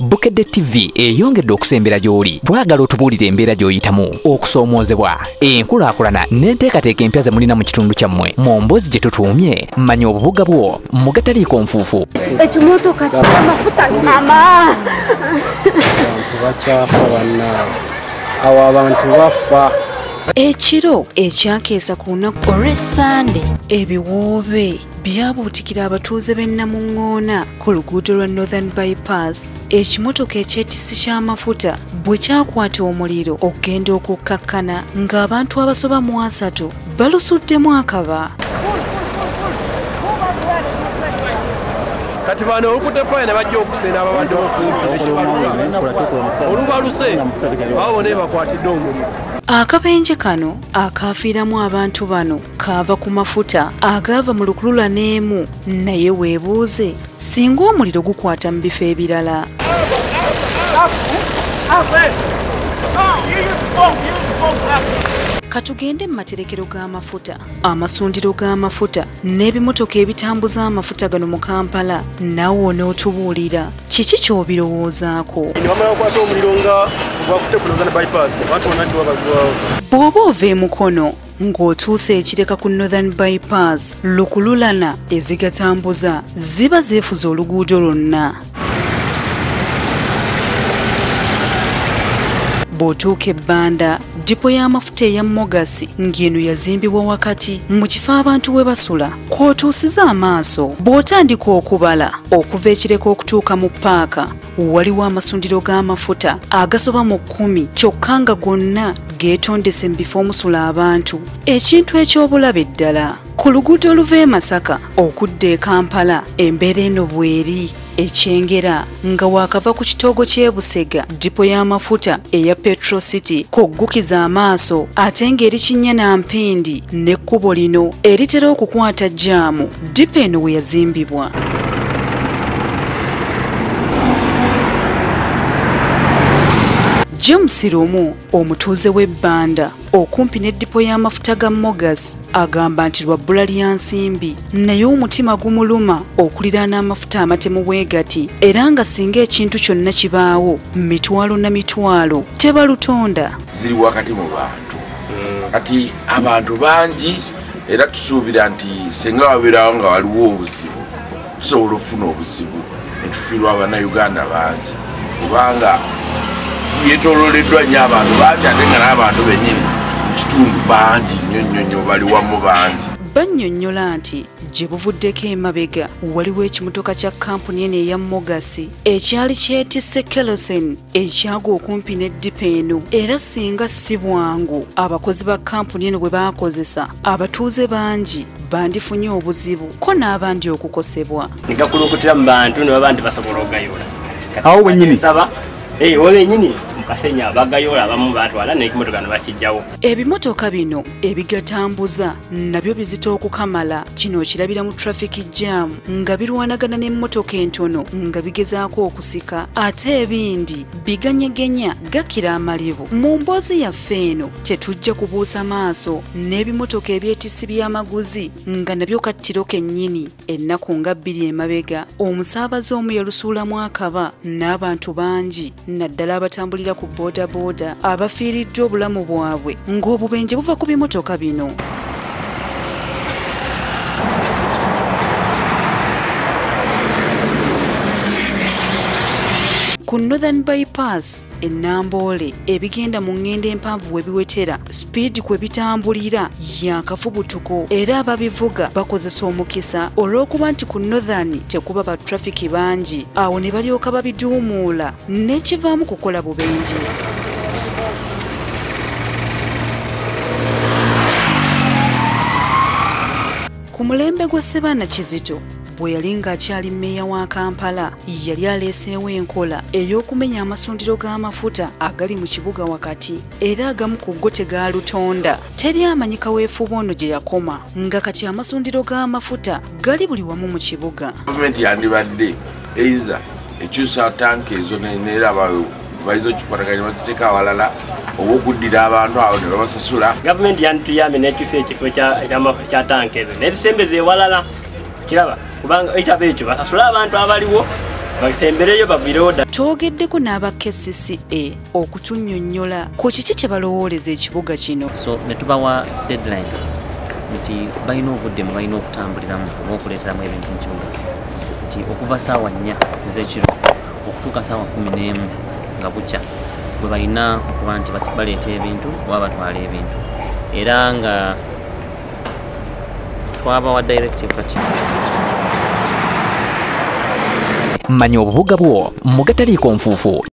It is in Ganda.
bukedde tv eyongedde okusembera gy'oli. Bwagala otubuulire embeera gy'oyitamu. Okusoomoozebwa. Enkulaakulana n'enteekateeka empya ze mulina mu kitundu kyammwe. Mu mboozi gye tutuumye manya obubuga bwo mu gataliiko nfuufu. Ekimotoka kina amafuta ngama abantu bakyafa bannaabwe awo abantu bafa ekiro ekyakeesa ku lunaku olw'essande ebiwoobe byabuutikira abatuuze b'e namuŋŋoona ku luguudo lwa northern bypass. Ekimotoka ekyetisi ky'amafuta bwe kyakwata omuliro okugenda okukkakkana ng'abantu abasoba mu asatu balusuddemu akaba. Kati bano olukutefaya ne bajja okusenda ababadde okumpi olubaluse baabone bakwatidde omuliro akabenje kano akaafiiramu abantu bano kaava ku mafuta agaava mu lukulula n'emu naye weebuuze singa omuliro gukwata mu bifo ebirala katugende mu materekero g'amafuta amasundiro g'amafuta n'ebimotoka ebitambuza amafuta gano mu kampala naawe onootubuulira kiki ky'obirowoozaako nebamala okwata omuliro nga gwakutte ku northern bypass abantu bonna nti babagwawo bw'oba ova emukono ng'otuuse ekireka ku northern bypass lukululana ezigatambuza ziba zeefuza oluguudo lwonna bw'otuuka ebbanda dipo y'amafuta eya mogasi ng'eno yazimbibwa wakati mu kifo abantu we basula. Kw'otuusiza amaaso bw'otandika okubala okuva ekireka okutuuka mu paaka waliwo amasundiro g'amafuta agasoba mu kkumi kyokka nga gonna geetondese mu bifo omusula abantu. Ekintu eky'obulabe ddala ku luguudo oluva e masaka okudda e kampala embeera eno bw'eri ekyengera nga waakava ku kitoogo ky'e busega dipo y'amafuta eya petro city koggukiza amaaso ate ng'eri kinnya mpindi n'ekkubo lino eritera okukwata jaamu dipo eno we yazimbibwa. James rumu omutuuze w'ebbanda okumpi n'eddipo y'amafuta ga mogas agamba nti lwa bbula lya nsimbi. Naye omutima gumuluma okuliraana amafuta amatemu bwe gati era nga singa ekintu kyonna kibaawo mitwalo na mitwalo tebalutonda ziri wakati mu bantu. Kati abantu bangi era tusuubira nti senga wabeerawo nga waliwo obuzibu tusobola okufuna obuzibu netufiirwa abannayuganda bangi. Kubanga yetololeddwa nnyo abantu bangi ate nga n'abantu bennyini mu kitundu bangi nnyo nnyo nnyo bali wamu bangi. Bannyonnyola nti gye buvuddeko emabega waliwo ekimotoka kya kampuni eno eya mogasi ekyali kyetisse kerosen ekyagwa okumpi n'eddipa eno. Era singa si bwangu abakozi ba kampuni eno bwe baakozesa abatuuze bangi bandifunye obuzibu ko n'abandi okukosebwa. Negakulukutira mu bantu ne baba nti basobola ogayola Awo wennyini? Saba oba benyini mukasenya bagayola abamu batwala nekimotoka ne bakijjawo ebimotoka bino ebigatambuza nabyo bizita okukamala. Kino okirabira mu traffic jam nga birwanagana n'emmotoka entono nga bigezaako okusika. Ate ebindi biganyegenya gakira amalibu mu mboozi yaffe eno tetujja kubuusa maaso n'ebimotoka ebyetisi by'amaguzi nga nabyo kattiro kennyini. Ennaku nga bbiri emabega omusaabaze omu yalusuulamu akaba n'abantu bangi naddala abatambulira ku boodabooda abafiiriddwa obulamu bwabwe ng'obubenje buva ku bimotoka bino ku northern bypass enamboole ebigenda mu ŋŋendo empanvu we biwetera. Sipiidi kwe bitambulira yakafubutuko era ababivuga bakozesa omukisa olw'okuba nti ku northern tekuba ba trafiki bangi. Awo ne balyoka babiduumuula n'ekivaamu kukola bubenje. Ku mulembe gwa sebaana kizito bwe yali ng'akyali mmeeya wa kampala yali aleeseewo enkola ey'okumenya amasundiro g'amafuta agali mu kibuga wakati era agamu ku go tegaalutonda. Teri amanyi kaweefuba ono gye yakoma nga kati amasundiro g'amafuta gali buli wamu mu kibuga. Gavumenti yandibadde eiza ekyusa tanka ezo ne- neera ba- bayinza okukikwataganya baziteeka awalala oba okuddira abantu awo ne babasasula. Gavumenti yantuyambye nekyusa ekifo kya tanka ezo nezisembeza ewalala. Kiraba kubanga ekitabo ekyo basasule abantu abaliwo batembereyo bavirewo dda. Twogeddeko n'aba kcca okutunnyonnyola ku kiki kye balowooleza ekibuga kino? So ne tubawa deadline nti balina obudde mwe balina okutambuliramu oba okuleeteramu ebintu mu kibuga. Nti okuva saawa nnya ez'ekiro okutuuka saawa kumi n'emu nga bukya bwe balina okuba nti baleeta ebintu oba batwala ebintu. Era nga twabawa directive kati manya obubuga bwo mu gataliiko nfuufu